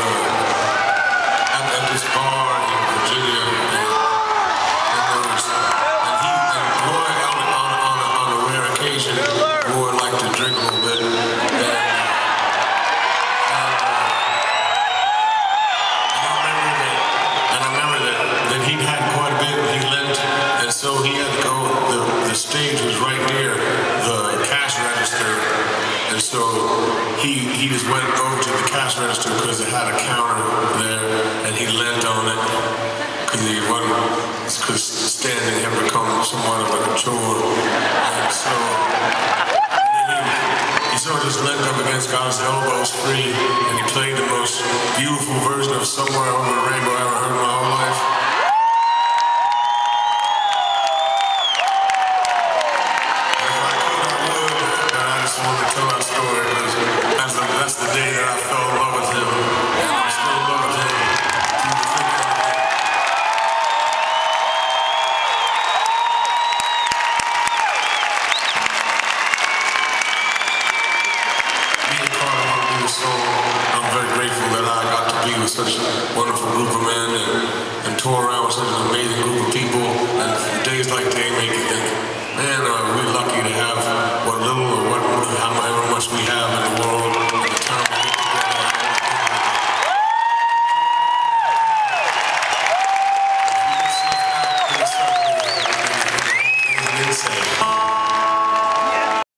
at, this bar in Virginia, and, he on, a- rare occasion, liked to drink a little bit, and, uh, and, I remember that, and I remember that, that he'd had quite a bit, he and so he had he he just went over to the cash register because it had a counter there, and he leant on it because he wasn't because standing had become somewhat of a chore, and so. and he, he sort of just leaned up against God's elbows free, and he played the most beautiful version of Somewhere Over the Rainbow I ever heard in my whole grateful that I got to be with such a wonderful group of men and, and tour around with such an amazing group of people. And days like today make you think, man, are we lucky to have